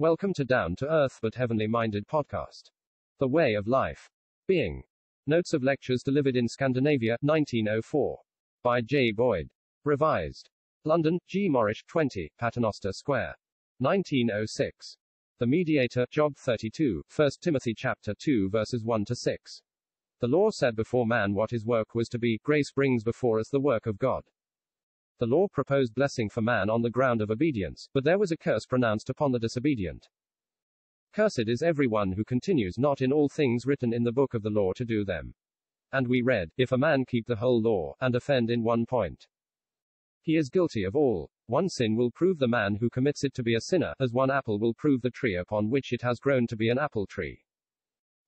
Welcome to Down to Earth but Heavenly Minded podcast. The Way of Life. Being. Notes of lectures delivered in Scandinavia, 1904. By J. Boyd. Revised. London, G. Morrish, 20, Paternoster Square. 1906. The Mediator, Job 32, 1 Timothy chapter 2 verses 1 to 6. The law said before man what his work was to be, grace brings before us the work of God. The law proposed blessing for man on the ground of obedience, but there was a curse pronounced upon the disobedient. Cursed is every one who continues not in all things written in the book of the law to do them. And we read, If a man keep the whole law, and offend in one point, he is guilty of all. One sin will prove the man who commits it to be a sinner, as one apple will prove the tree upon which it has grown to be an apple tree.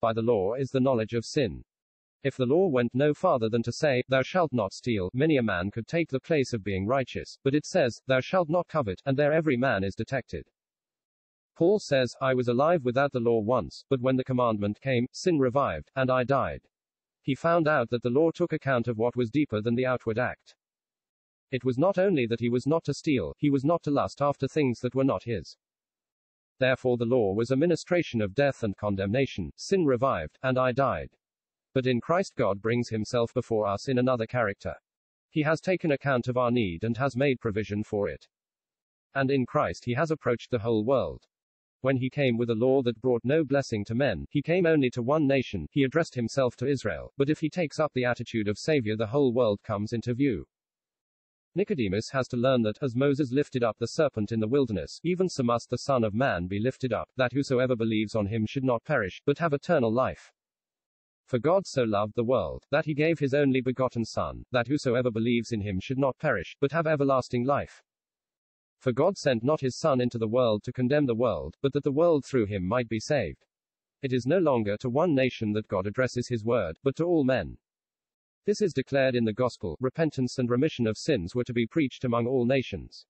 By the law is the knowledge of sin. If the law went no farther than to say, Thou shalt not steal, many a man could take the place of being righteous, but it says, Thou shalt not covet, and there every man is detected. Paul says, I was alive without the law once, but when the commandment came, sin revived, and I died. He found out that the law took account of what was deeper than the outward act. It was not only that he was not to steal, he was not to lust after things that were not his. Therefore the law was a ministration of death and condemnation, sin revived, and I died. But in Christ God brings himself before us in another character. He has taken account of our need and has made provision for it. And in Christ he has approached the whole world. When he came with a law that brought no blessing to men, he came only to one nation, he addressed himself to Israel, but if he takes up the attitude of Savior, the whole world comes into view. Nicodemus has to learn that, as Moses lifted up the serpent in the wilderness, even so must the Son of Man be lifted up, that whosoever believes on him should not perish, but have eternal life. For God so loved the world, that he gave his only begotten Son, that whosoever believes in him should not perish, but have everlasting life. For God sent not his Son into the world to condemn the world, but that the world through him might be saved. It is no longer to one nation that God addresses his word, but to all men. This is declared in the gospel, repentance and remission of sins were to be preached among all nations.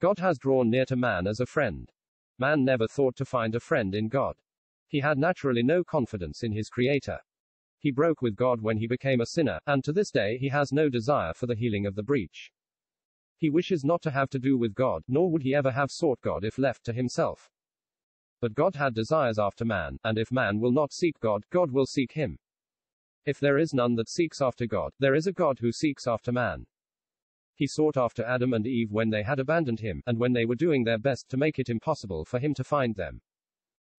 God has drawn near to man as a friend. Man never thought to find a friend in God. He had naturally no confidence in his Creator. He broke with God when he became a sinner, and to this day he has no desire for the healing of the breach. He wishes not to have to do with God, nor would he ever have sought God if left to himself. But God had desires after man, and if man will not seek God, God will seek him. If there is none that seeks after God, there is a God who seeks after man. He sought after Adam and Eve when they had abandoned him, and when they were doing their best to make it impossible for him to find them.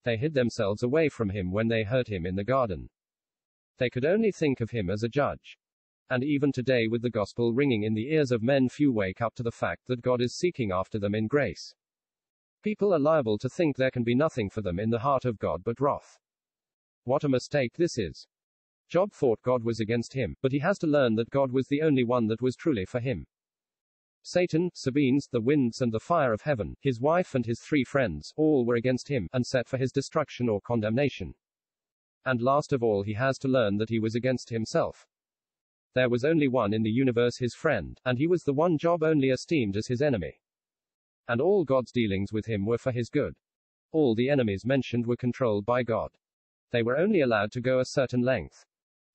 They hid themselves away from him when they heard him in the garden. They could only think of him as a judge. And even today, with the gospel ringing in the ears of men, few wake up to the fact that God is seeking after them in grace. People are liable to think there can be nothing for them in the heart of God but wrath. What a mistake this is. Job thought God was against him, but he has to learn that God was the only one that was truly for him. Satan, Sabeans, the winds, and the fire of heaven, his wife and his three friends, all were against him, and set for his destruction or condemnation. And last of all, he has to learn that he was against himself. There was only one in the universe his friend, and he was the one Job only esteemed as his enemy. And all God's dealings with him were for his good. All the enemies mentioned were controlled by God. They were only allowed to go a certain length.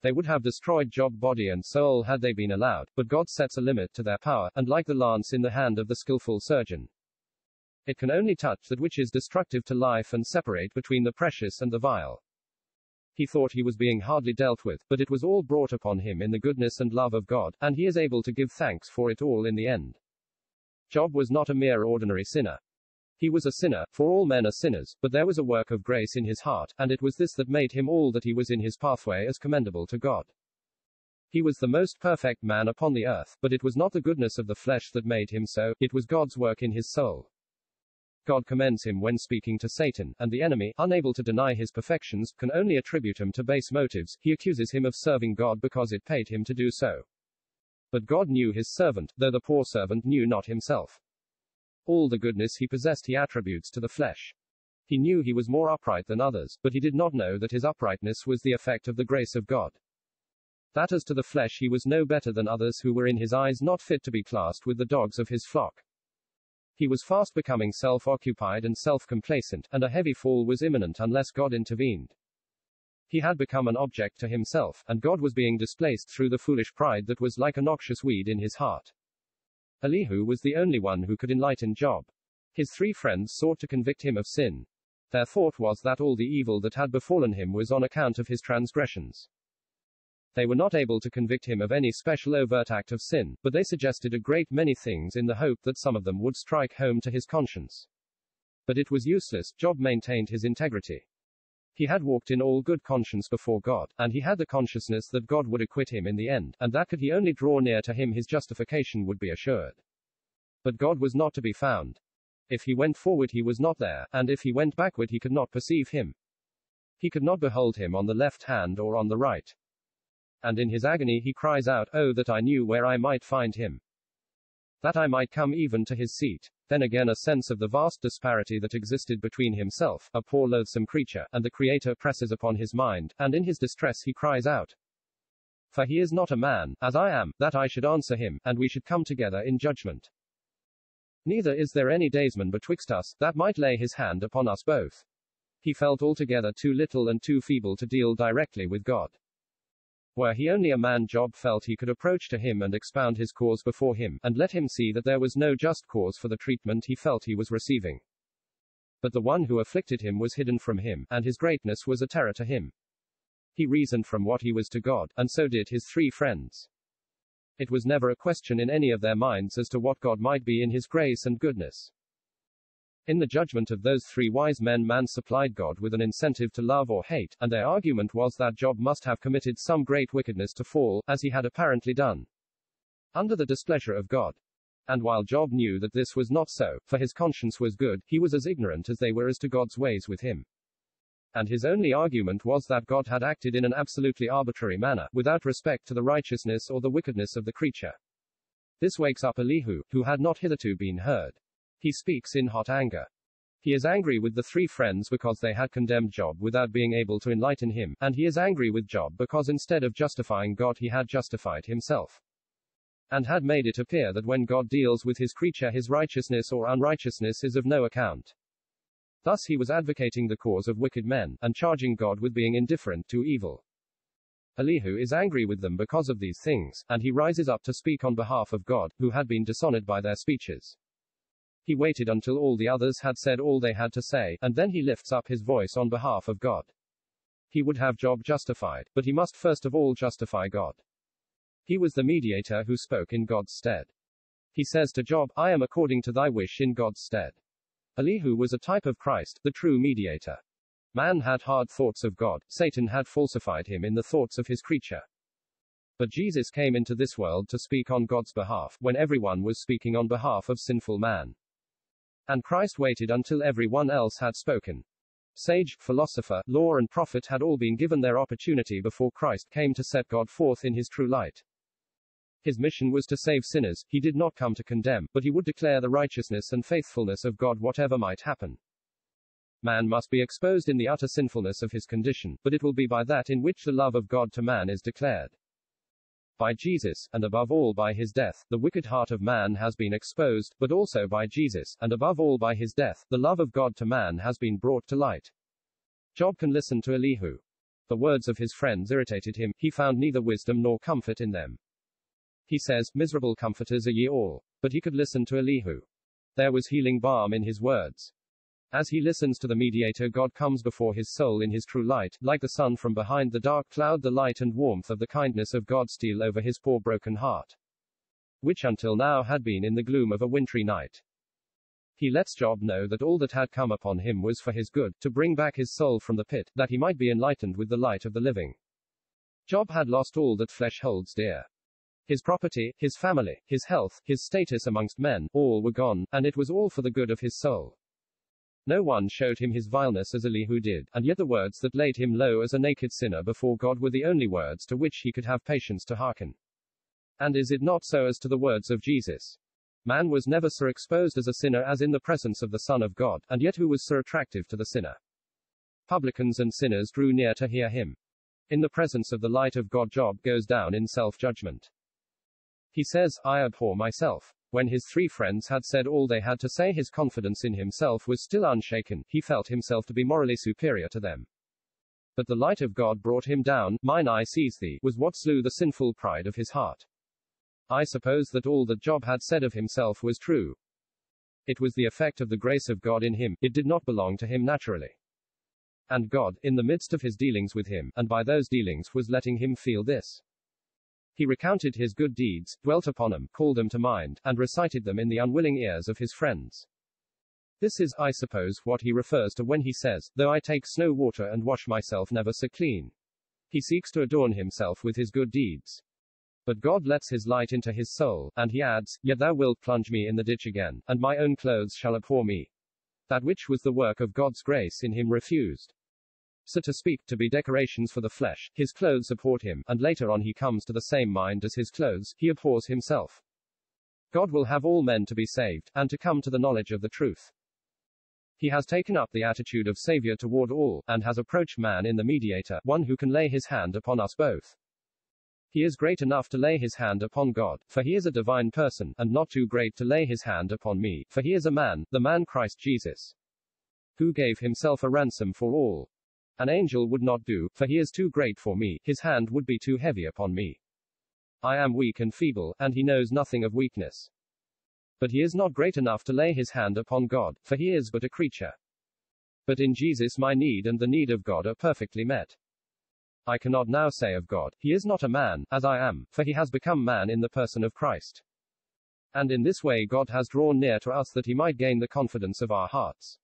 They would have destroyed Job body and soul had they been allowed, but God sets a limit to their power, and like the lance in the hand of the skillful surgeon, it can only touch that which is destructive to life and separate between the precious and the vile. He thought he was being hardly dealt with, but it was all brought upon him in the goodness and love of God, and he is able to give thanks for it all in the end. Job was not a mere ordinary sinner. He was a sinner, for all men are sinners, but there was a work of grace in his heart, and it was this that made him all that he was in his pathway as commendable to God. He was the most perfect man upon the earth, but it was not the goodness of the flesh that made him so, it was God's work in his soul. God commends him when speaking to Satan, and the enemy, unable to deny his perfections, can only attribute him to base motives. He accuses him of serving God because it paid him to do so. But God knew his servant, though the poor servant knew not himself. All the goodness he possessed he attributes to the flesh. He knew he was more upright than others, but he did not know that his uprightness was the effect of the grace of God. That as to the flesh he was no better than others who were in his eyes not fit to be classed with the dogs of his flock. He was fast becoming self occupied and self complacent, and a heavy fall was imminent unless God intervened. He had become an object to himself, and God was being displaced through the foolish pride that was like a noxious weed in his heart. Elihu was the only one who could enlighten Job. His three friends sought to convict him of sin. Their thought was that all the evil that had befallen him was on account of his transgressions. They were not able to convict him of any special overt act of sin, but they suggested a great many things in the hope that some of them would strike home to his conscience. But it was useless, Job maintained his integrity. He had walked in all good conscience before God, and he had the consciousness that God would acquit him in the end, and that could he only draw near to him his justification would be assured. But God was not to be found. If he went forward he was not there, and if he went backward he could not perceive him. He could not behold him on the left hand or on the right. And in his agony he cries out, Oh that I knew where I might find him. That I might come even to his seat. Then again a sense of the vast disparity that existed between himself, a poor loathsome creature, and the Creator presses upon his mind, and in his distress he cries out. For he is not a man, as I am, that I should answer him, and we should come together in judgment. Neither is there any daysman betwixt us, that might lay his hand upon us both. He felt altogether too little and too feeble to deal directly with God. Were he only a man Job felt he could approach to him and expound his cause before him, and let him see that there was no just cause for the treatment he felt he was receiving. But the one who afflicted him was hidden from him, and his greatness was a terror to him. He reasoned from what he was to God, and so did his three friends. It was never a question in any of their minds as to what God might be in his grace and goodness. In the judgment of those three wise men, man supplied God with an incentive to love or hate, and their argument was that Job must have committed some great wickedness to fall, as he had apparently done, under the displeasure of God. And while Job knew that this was not so, for his conscience was good, he was as ignorant as they were as to God's ways with him. And his only argument was that God had acted in an absolutely arbitrary manner, without respect to the righteousness or the wickedness of the creature. This wakes up Elihu, who had not hitherto been heard. He speaks in hot anger. He is angry with the three friends because they had condemned Job without being able to enlighten him, and he is angry with Job because instead of justifying God, he had justified himself. And had made it appear that when God deals with his creature, his righteousness or unrighteousness is of no account. Thus he was advocating the cause of wicked men, and charging God with being indifferent to evil. Elihu is angry with them because of these things, and he rises up to speak on behalf of God, who had been dishonored by their speeches. He waited until all the others had said all they had to say, and then he lifts up his voice on behalf of God. He would have Job justified, but he must first of all justify God. He was the mediator who spoke in God's stead. He says to Job, I am according to thy wish in God's stead. Elihu was a type of Christ, the true mediator. Man had hard thoughts of God, Satan had falsified him in the thoughts of his creature. But Jesus came into this world to speak on God's behalf, when everyone was speaking on behalf of sinful man. And Christ waited until everyone else had spoken. Sage, philosopher, law, and prophet had all been given their opportunity before Christ came to set God forth in his true light. His mission was to save sinners, he did not come to condemn, but he would declare the righteousness and faithfulness of God whatever might happen. Man must be exposed in the utter sinfulness of his condition, but it will be by that in which the love of God to man is declared by Jesus, and above all by his death, the wicked heart of man has been exposed, but also by Jesus, and above all by his death, the love of God to man has been brought to light. Job can listen to Elihu. The words of his friends irritated him, he found neither wisdom nor comfort in them. He says, Miserable comforters are ye all. But he could listen to Elihu. There was healing balm in his words. As he listens to the mediator, God comes before his soul in his true light, like the sun from behind the dark cloud, the light and warmth of the kindness of God steal over his poor broken heart, which until now had been in the gloom of a wintry night. He lets Job know that all that had come upon him was for his good, to bring back his soul from the pit, that he might be enlightened with the light of the living. Job had lost all that flesh holds dear. His property, his family, his health, his status amongst men, all were gone, and it was all for the good of his soul. No one showed him his vileness as Elihu did, and yet the words that laid him low as a naked sinner before God were the only words to which he could have patience to hearken. And is it not so as to the words of Jesus? Man was never so exposed as a sinner as in the presence of the Son of God, and yet who was so attractive to the sinner? Publicans and sinners drew near to hear him. In the presence of the light of God, Job goes down in self judgment. He says, I abhor myself. When his three friends had said all they had to say, his confidence in himself was still unshaken, he felt himself to be morally superior to them. But the light of God brought him down, mine eye sees thee, was what slew the sinful pride of his heart. I suppose that all that Job had said of himself was true. It was the effect of the grace of God in him, it did not belong to him naturally. And God, in the midst of his dealings with him, and by those dealings, was letting him feel this. He recounted his good deeds, dwelt upon them, called them to mind, and recited them in the unwilling ears of his friends. This is, I suppose, what he refers to when he says, Though I take snow water and wash myself never so clean. He seeks to adorn himself with his good deeds. But God lets his light into his soul, and he adds, Yet thou wilt plunge me in the ditch again, and my own clothes shall abhor me. That which was the work of God's grace in him refused so to speak, to be decorations for the flesh, his clothes support him, and later on he comes to the same mind as his clothes, he abhors himself. God will have all men to be saved, and to come to the knowledge of the truth. He has taken up the attitude of Savior toward all, and has approached man in the mediator, one who can lay his hand upon us both. He is great enough to lay his hand upon God, for he is a divine person, and not too great to lay his hand upon me, for he is a man, the man Christ Jesus, who gave himself a ransom for all. An angel would not do, for he is too great for me, his hand would be too heavy upon me. I am weak and feeble, and he knows nothing of weakness. But he is not great enough to lay his hand upon God, for he is but a creature. But in Jesus my need and the need of God are perfectly met. I cannot now say of God, He is not a man, as I am, for he has become man in the person of Christ. And in this way God has drawn near to us that he might gain the confidence of our hearts.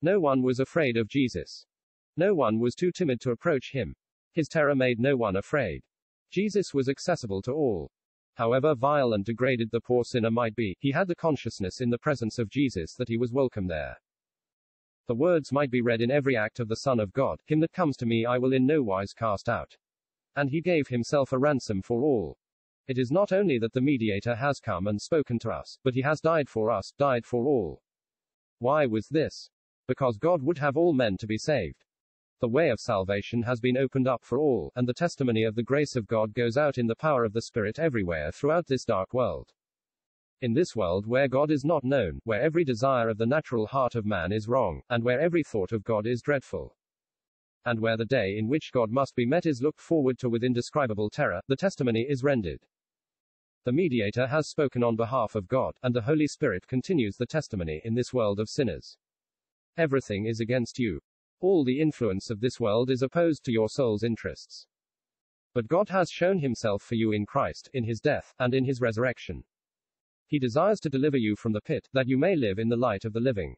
No one was afraid of Jesus. No one was too timid to approach him. His terror made no one afraid. Jesus was accessible to all. However vile and degraded the poor sinner might be, he had the consciousness in the presence of Jesus that he was welcome there. The words might be read in every act of the Son of God Him that comes to me I will in no wise cast out. And he gave himself a ransom for all. It is not only that the mediator has come and spoken to us, but he has died for us, died for all. Why was this? Because God would have all men to be saved. The way of salvation has been opened up for all, and the testimony of the grace of God goes out in the power of the Spirit everywhere throughout this dark world. In this world where God is not known, where every desire of the natural heart of man is wrong, and where every thought of God is dreadful, and where the day in which God must be met is looked forward to with indescribable terror, the testimony is rendered. The mediator has spoken on behalf of God, and the Holy Spirit continues the testimony in this world of sinners. Everything is against you. All the influence of this world is opposed to your soul's interests. But God has shown himself for you in Christ, in his death, and in his resurrection. He desires to deliver you from the pit, that you may live in the light of the living.